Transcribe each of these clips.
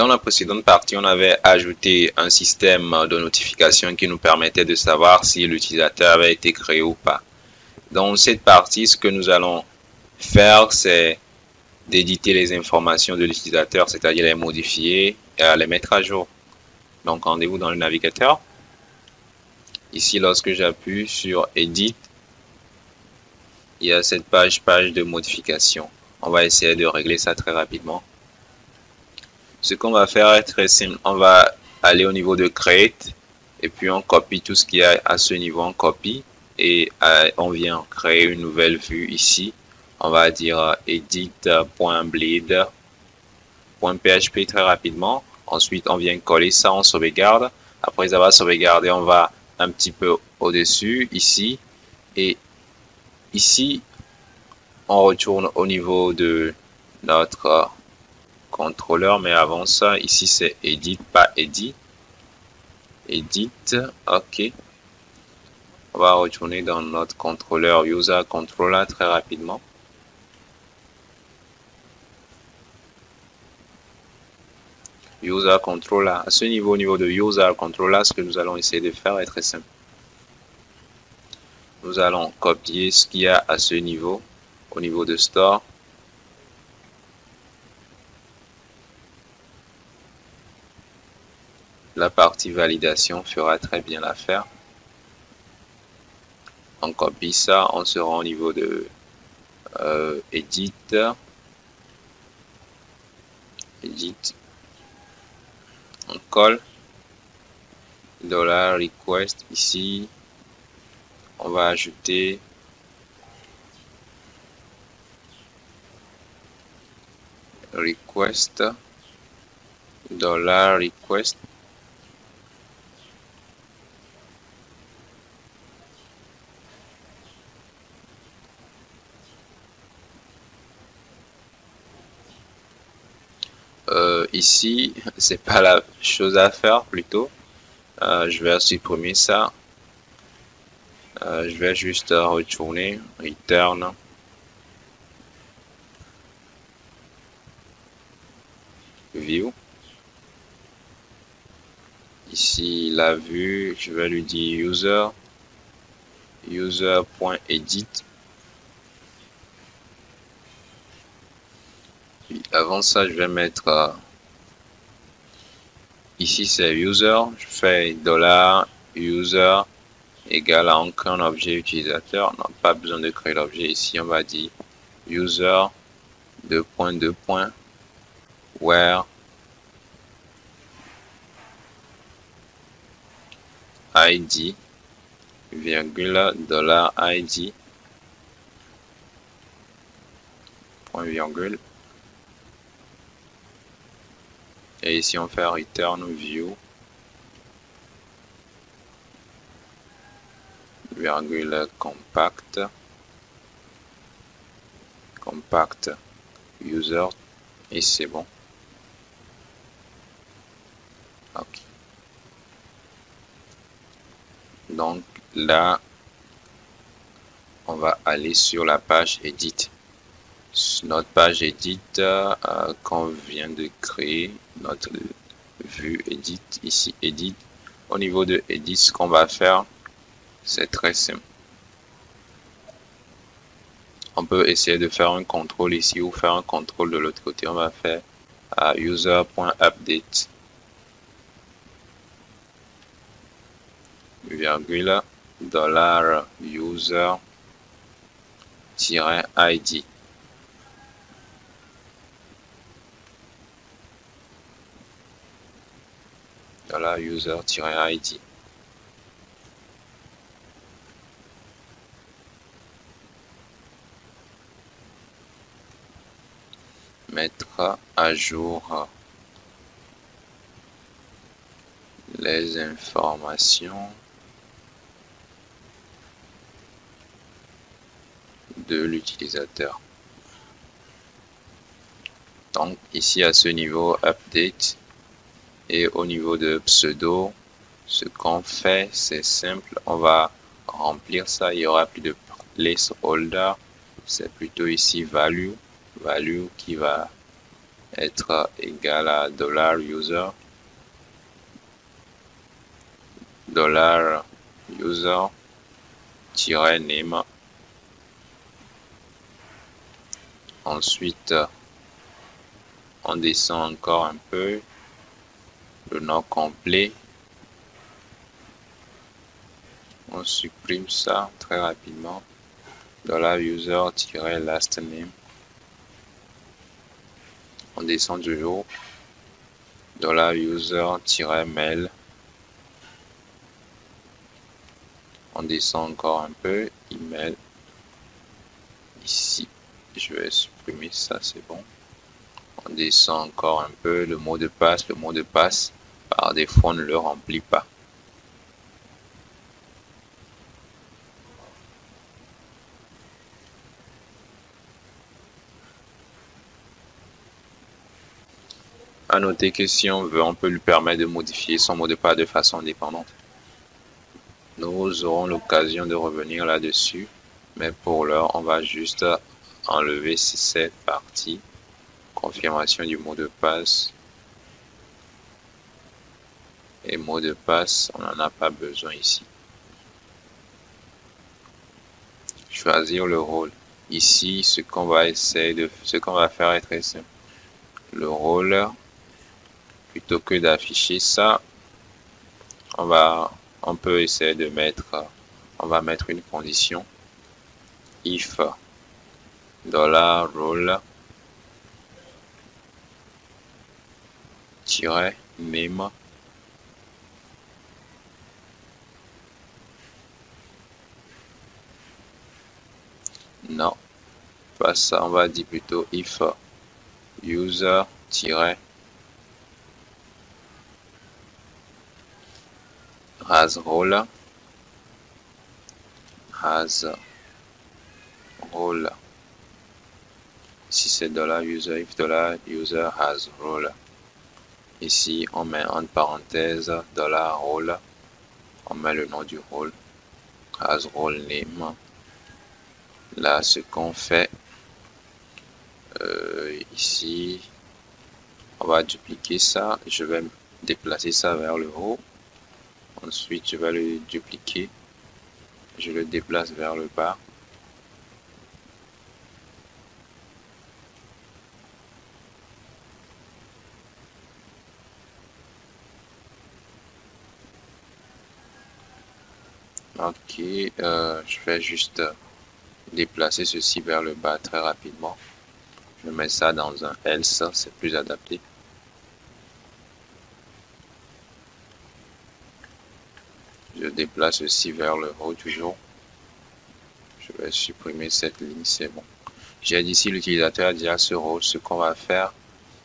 Dans la précédente partie, on avait ajouté un système de notification qui nous permettait de savoir si l'utilisateur avait été créé ou pas. Dans cette partie, ce que nous allons faire, c'est d'éditer les informations de l'utilisateur, c'est-à-dire les modifier et les mettre à jour. Donc, rendez-vous dans le navigateur. Ici, lorsque j'appuie sur Edit, il y a cette page, page de modification. On va essayer de régler ça très rapidement. Ce qu'on va faire est très simple. On va aller au niveau de Create et puis on copie tout ce qu'il y a à ce niveau, on copie et euh, on vient créer une nouvelle vue ici. On va dire edit.bleed.php très rapidement. Ensuite, on vient coller ça, on sauvegarde. Après avoir sauvegardé, on va un petit peu au-dessus, ici. Et ici, on retourne au niveau de notre contrôleur, mais avant ça, ici c'est edit, pas edit. Edit, ok. On va retourner dans notre contrôleur user controller très rapidement. User controller. À ce niveau, au niveau de user controller, ce que nous allons essayer de faire est très simple. Nous allons copier ce qu'il y a à ce niveau, au niveau de store. La partie validation fera très bien l'affaire. On copie ça, on se rend au niveau de euh, Edit. Edit. On colle. Dollar request ici. On va ajouter request dollar request Euh, ici, c'est pas la chose à faire plutôt. Euh, je vais supprimer ça. Euh, je vais juste retourner return. View. Ici, la vue, je vais lui dire user. User.edit avant ça, je vais mettre euh, ici c'est user. Je fais dollar user égale à encore un objet utilisateur. On n'a pas besoin de créer l'objet ici. On va dire user deux points deux points where id virgule dollar id point virgule et ici on fait return view virgule compact compact user et c'est bon. Ok. Donc là on va aller sur la page edit notre page edit euh, qu'on vient de créer notre vue edit ici edit au niveau de edit ce qu'on va faire c'est très simple. On peut essayer de faire un contrôle ici ou faire un contrôle de l'autre côté. On va faire à user.update virgule dollar user id la user-id. Mettre à jour les informations de l'utilisateur. Donc ici à ce niveau update et au niveau de pseudo, ce qu'on fait, c'est simple. On va remplir ça. Il y aura plus de placeholder. C'est plutôt ici value. Value qui va être égal à dollar $user dollar $user name ensuite on descend encore un peu le nom complet. On supprime ça très rapidement dollar user-last name on descend toujours dollar user-mail. On descend encore un peu email. Ici je vais supprimer ça c'est bon. On descend encore un peu le mot de passe le mot de passe par défaut on ne le remplit pas À noter que si on veut, on peut lui permettre de modifier son mot de passe de façon indépendante. Nous aurons l'occasion de revenir là-dessus, mais pour l'heure, on va juste enlever cette partie. Confirmation du mot de passe. Et mot de passe, on n'en a pas besoin ici. Choisir le rôle. Ici, ce qu'on va essayer de, ce qu'on va faire est très simple. Le rôle, plutôt que d'afficher ça, on va, on peut essayer de mettre, on va mettre une condition if dollar roll tiret name non. Pas ça on va dire plutôt if user has role has role ici c'est dollar user if dollar user has role ici on met en parenthèse dollar role on met le nom du rôle has role name là ce qu'on fait euh, ici on va dupliquer ça je vais déplacer ça vers le haut Ensuite, je vais le dupliquer. Je le déplace vers le bas. Ok, euh, je vais juste déplacer ceci vers le bas très rapidement. Je mets ça dans un else, c'est plus adapté. je déplace ceci vers le haut toujours. Je vais supprimer cette ligne, c'est bon. J'ai dit si l'utilisateur a déjà ce rôle, ce qu'on va faire,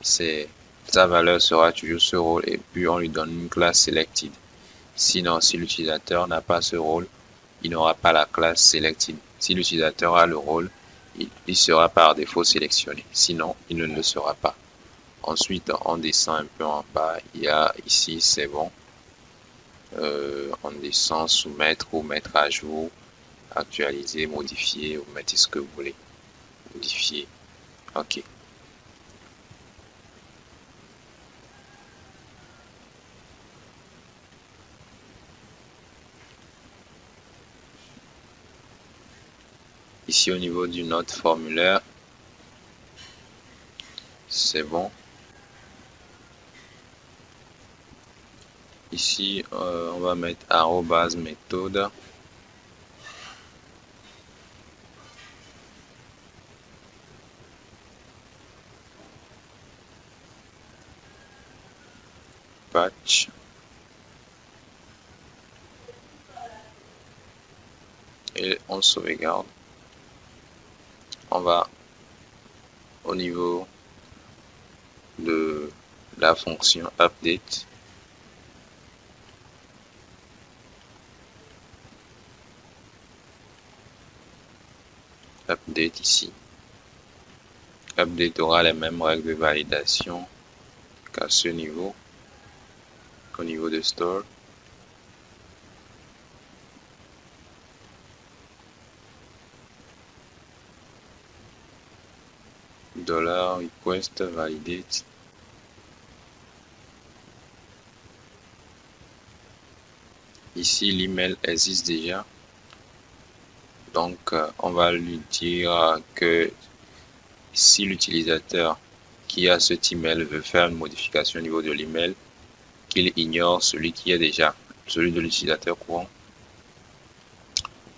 c'est sa valeur sera toujours ce rôle et puis on lui donne une classe selected. Sinon, si l'utilisateur n'a pas ce rôle, il n'aura pas la classe selected. Si l'utilisateur a le rôle, il, sera par défaut sélectionné. Sinon, il ne le sera pas. Ensuite, on descend un peu en bas. Il y a ici, c'est bon euh, on descend soumettre ou mettre à jour, actualiser, modifier, ou mettez ce que vous voulez. Modifier. OK. Ici au niveau du note formulaire, c'est bon. Ici, euh, on va mettre arrobase méthode. Patch. Et on sauvegarde. On va au niveau de la fonction update update ici. Update aura les mêmes règles de validation qu'à ce niveau, qu'au niveau de store. Dollar request validate ici l'email existe déjà. Donc euh, on va lui dire que si l'utilisateur qui a cet email veut faire une modification au niveau de l'email qu'il ignore celui qui est déjà celui de l'utilisateur courant.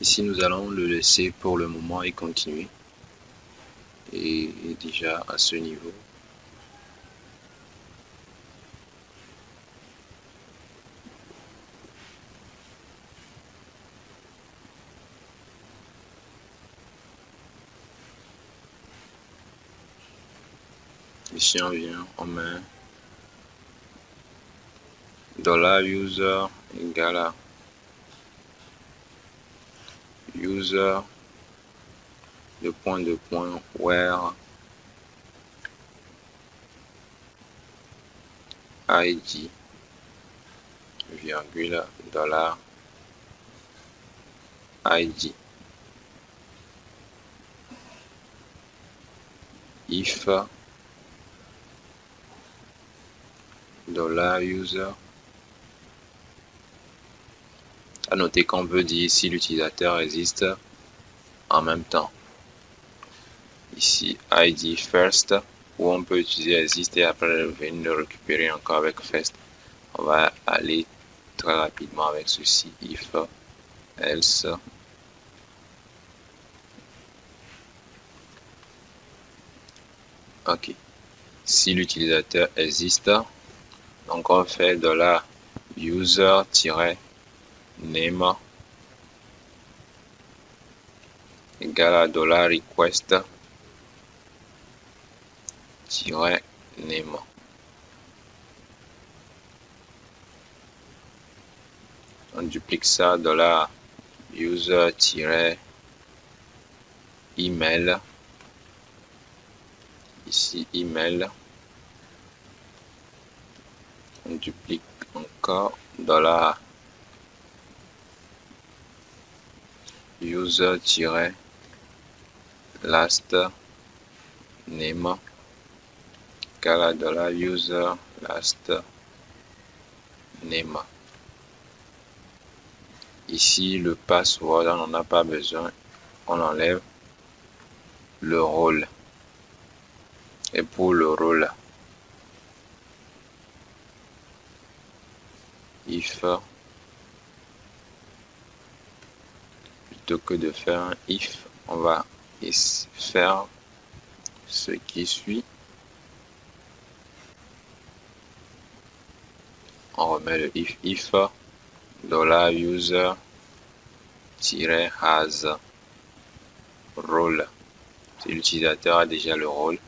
Ici nous allons le laisser pour le moment et continuer et déjà à ce niveau. Ici on vient on met dollar user égale à user de point de point where id virgule dollar id if dollar user. À noter qu'on veut dire si l'utilisateur existe en même temps ici id first où on peut utiliser exist et après venir le récupérer encore avec first. On va aller très rapidement avec ceci if else. Ok. Si l'utilisateur existe donc on fait de la user-name égale à dollar request name. On duplique ça de la user-email. Ici, email. On duplique encore de la user-last name dollar user last name. Ici, le password, on n'en a pas besoin. On enlève le rôle. Et pour le rôle, if plutôt que de faire un if, on va faire ce qui suit. On remet le if if user has role si l'utilisateur a déjà le rôle.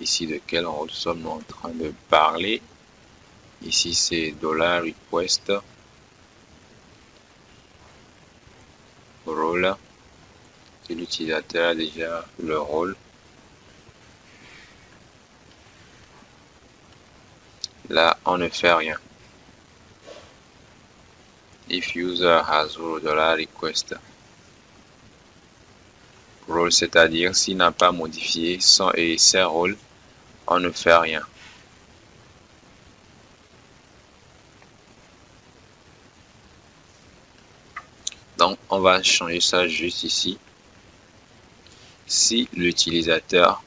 Ici de quel rôle sommes-nous en train de parler? Ici c'est dollar request. Role l'utilisateur a déjà le rôle Là, on ne fait rien. If user has role dollar request role, c'est-à-dire s'il n'a pas modifié son et ses rôles, on ne fait rien. Donc, on va changer ça juste ici. Si l'utilisateur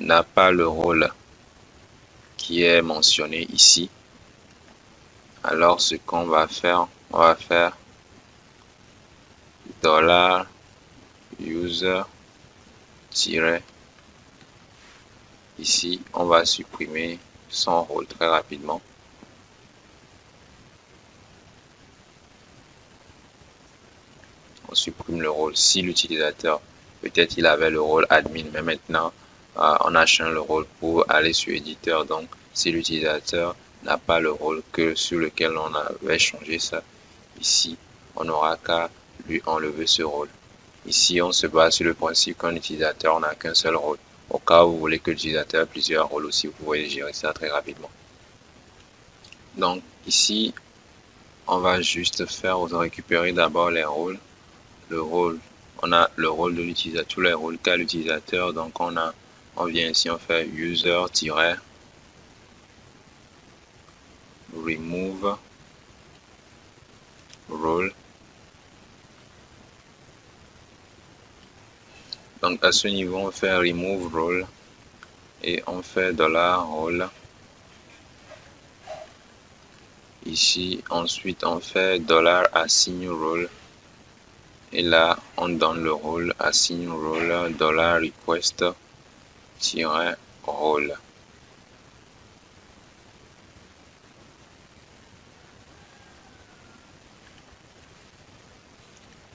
n'a pas le rôle qui est mentionné ici. Alors ce qu'on va faire, on va faire dollar user ici on va supprimer son rôle très rapidement. On supprime le rôle. Si l'utilisateur peut-être il avait le rôle admin mais maintenant on a changé le rôle pour aller sur éditeur. Donc, si l'utilisateur n'a pas le rôle que sur lequel on avait changé ça, ici, on n'aura qu'à lui enlever ce rôle. Ici, on se base sur le principe qu'un utilisateur n'a qu'un seul rôle. Au cas où vous voulez que l'utilisateur ait plusieurs rôles aussi, vous pouvez gérer ça très rapidement. Donc, ici, on va juste faire récupérer d'abord les rôles. Le rôle, on a le rôle de l'utilisateur, tous les rôles qu'a l'utilisateur. Donc on a, on vient ici, on fait user-remove role. Donc à ce niveau, on fait remove role et on fait dollar $role. Ici, ensuite, on fait dollar $assign role. Et là, on donne le rôle assign role dollar request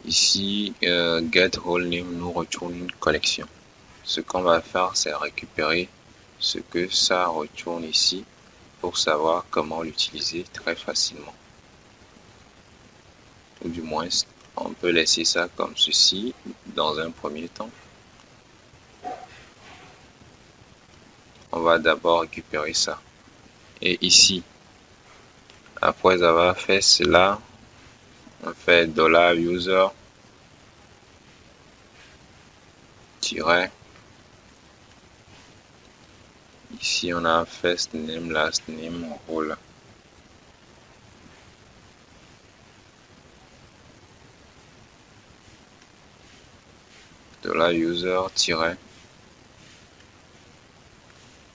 Ici, euh, get role name nous retourne une collection. Ce qu'on va faire, c'est récupérer ce que ça retourne ici pour savoir comment l'utiliser très facilement. Ou du moins, on peut laisser ça comme ceci dans un premier temps. D'abord récupérer ça. Et ici, après avoir fait cela, on fait dollar $user Ici, on a first name, last name, role. De la user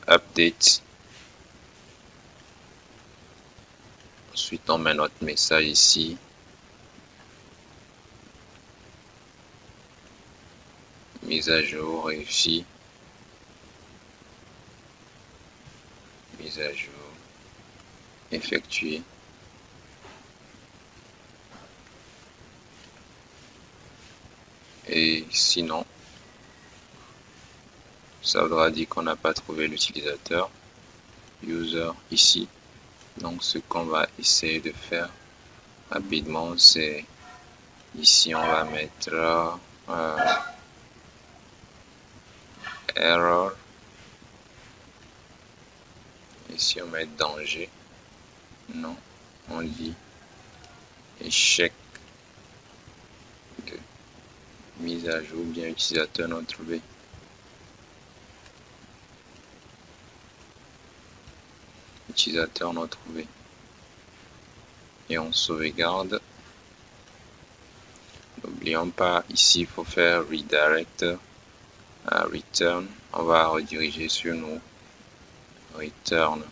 update. Ensuite, on met notre message ici. mise à jour réussie mise à jour effectuée et sinon ça voudra dire qu'on n'a pas trouvé l'utilisateur user ici donc ce qu'on va essayer de faire rapidement c'est ici on va mettre euh, error. Ici, on met danger. Non, on dit échec mise à jour, bien utilisateur non trouvé. Utilisateur non trouvé. Et on sauvegarde. N'oublions pas, ici, il faut faire redirect return, on va rediriger sur nous. Return.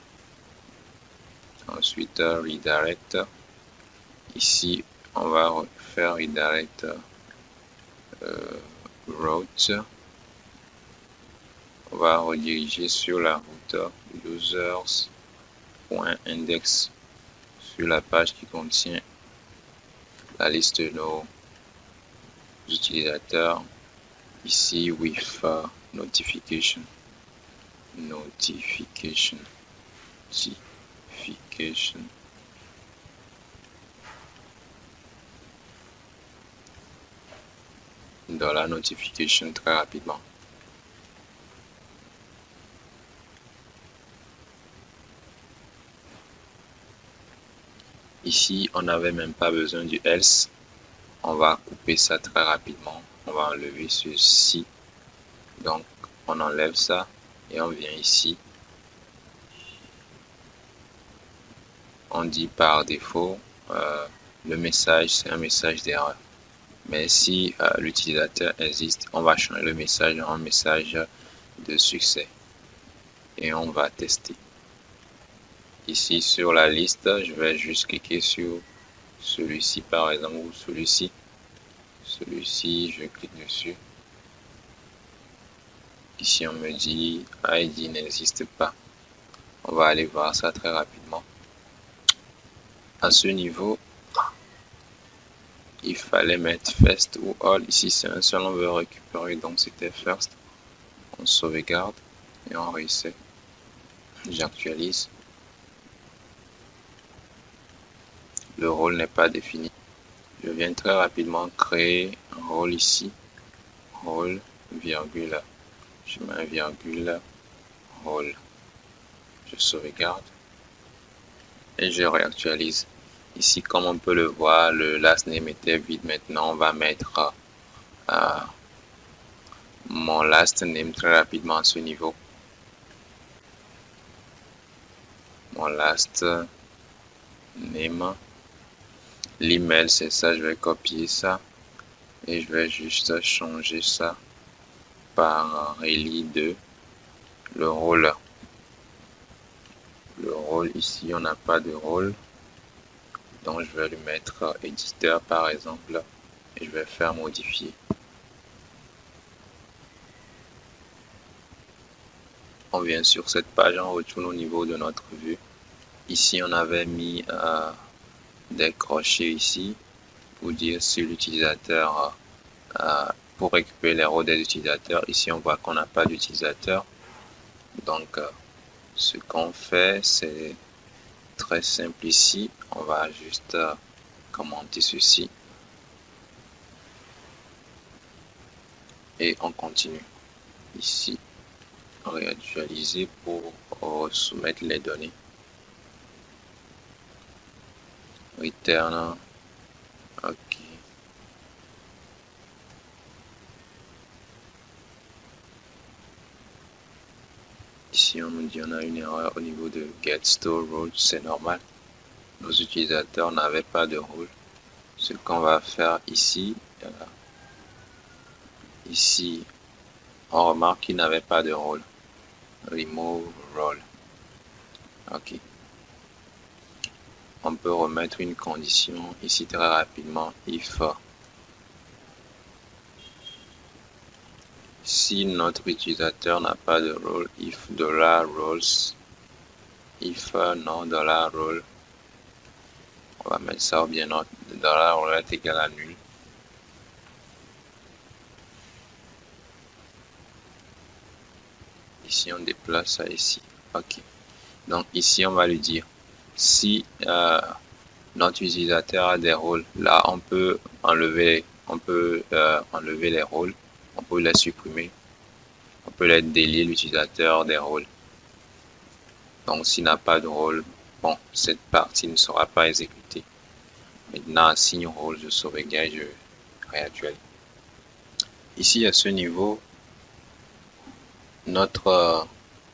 Ensuite, redirect. Ici, on va faire redirect euh, route. On va rediriger sur la route users.index sur la page qui contient la liste de nos utilisateurs. Ici with notification. Notification. Notification. Dans la notification très rapidement ici on n'avait même pas besoin du else. On va couper ça très rapidement. On va enlever ceci. Donc on enlève ça et on vient ici. On dit par défaut euh, le message c'est un message d'erreur. Mais si euh, l'utilisateur existe on va changer le message en message de succès. Et on va tester ici sur la liste je vais juste cliquer sur celui-ci par exemple ou celui-ci celui-ci, je clique dessus. Ici, on me dit ID n'existe pas. On va aller voir ça très rapidement. À ce niveau, il fallait mettre first ou all. Ici, c'est un seul, on veut récupérer, donc c'était first. On sauvegarde et on reset. J'actualise. Le rôle n'est pas défini je viens très rapidement créer un rôle ici rôle virgule je mets un virgule rôle je sauvegarde et je réactualise ici comme on peut le voir le last name était vide maintenant on va mettre mon last name très rapidement à ce niveau. Mon last name. L'email, c'est ça. Je vais copier ça. Et je vais juste changer ça par Reli 2. Le rôle. Le rôle ici, on n'a pas de rôle. Donc je vais lui mettre éditeur par exemple. Et je vais faire modifier. on vient sur cette page, on retourne au niveau de notre vue. Ici, on avait mis euh, des crochets ici pour dire si l'utilisateur, euh, pour récupérer les rôles des utilisateurs. Ici, on voit qu'on n'a pas d'utilisateur. Donc, euh, ce qu'on fait, c'est très simple ici. On va juste commenter ceci. Et on continue. Ici, réactualiser pour soumettre les données. Return. OK. Ici, on nous dit on a une erreur au niveau de get store role, c'est normal. Nos utilisateurs n'avaient pas de rôle. Ce qu'on va faire ici, euh, ici, on remarque qu'il n'avait pas de rôle remove role. Ok. On peut remettre une condition ici très rapidement if si notre utilisateur n'a pas de rôle if dollar roles if non dollar role on va mettre ça bien non dollar role est égal à nul. Ici on déplace ça ici. Ok. Donc ici on va lui dire si euh, notre utilisateur a des rôles là on peut enlever on peut euh, enlever les rôles. On peut les supprimer. On peut les délier l'utilisateur des rôles. Donc s'il n'a pas de rôle bon cette partie ne sera pas exécutée. Maintenant signe rôle je sauvegarde je ici à ce niveau notre euh,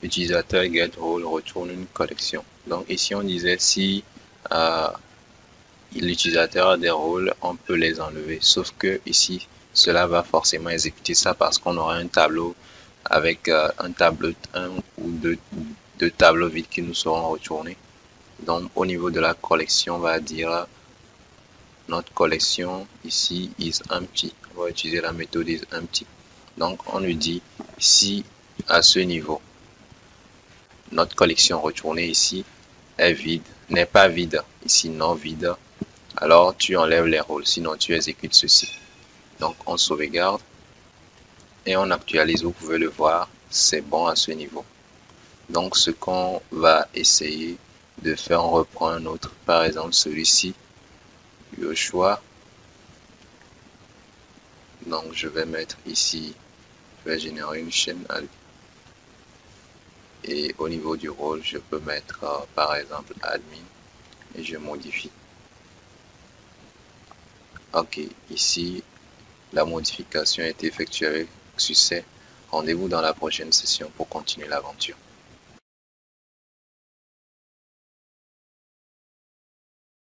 utilisateur getRole retourne une collection. Donc ici on disait si euh, l'utilisateur a des rôles, on peut les enlever. Sauf que ici, cela va forcément exécuter ça parce qu'on aura un tableau avec euh, un tableau, un ou deux, deux tableaux vides qui nous seront retournés. Donc au niveau de la collection, on va dire notre collection ici is empty. On va utiliser la méthode is empty. Donc on lui dit si à ce niveau. Notre collection retournée ici est vide, n'est pas vide, ici non vide. Alors tu enlèves les rôles, sinon tu exécutes ceci. Donc on sauvegarde et on actualise, vous pouvez le voir, c'est bon à ce niveau. Donc ce qu'on va essayer de faire, on reprend un autre, par exemple celui-ci, choix. Donc je vais mettre ici, je vais générer une chaîne et au niveau du rôle je peux mettre euh, par exemple admin et je modifie. Ok ici la modification été effectuée. Avec succès. Rendez-vous dans la prochaine session pour continuer l'aventure